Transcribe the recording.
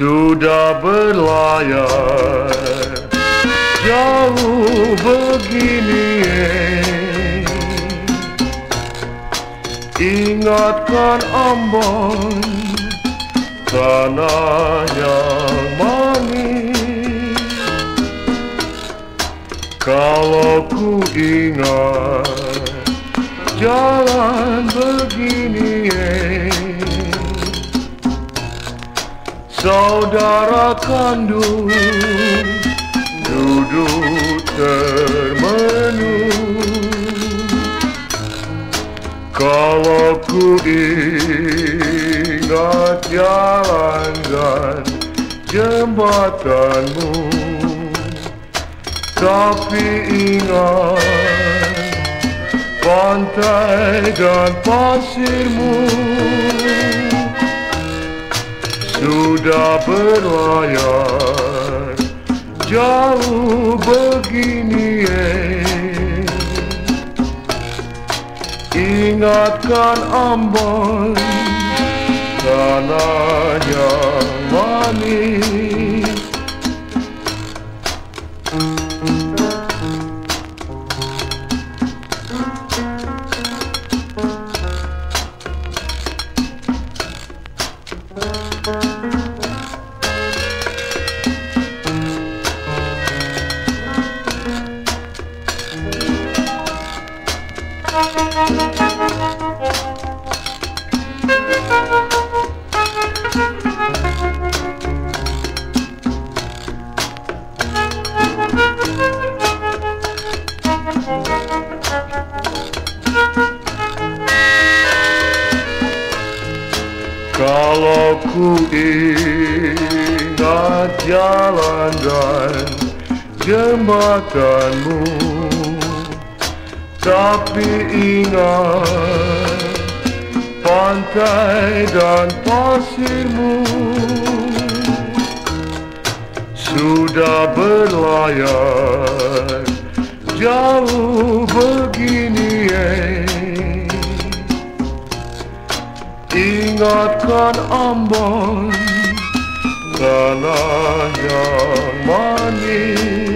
Sudah berlayar jauh begini Ingatkan Ambon tanah yang manis. Kalau ku ingat jalan begini Saudara kandung duduk termenung Kalau ku ingat jalan dan jembatanmu Tapi ingat pantai dan pasirmu sudah berlayar jauh begini eh. Ingatkan Ambon tanah yang manis Kalau ku ingat jalan dan jembatanmu Tapi ingat pantai dan pasirmu Sudah berlayar jauh begini eh. Ingatkan Ambon tanah yang manis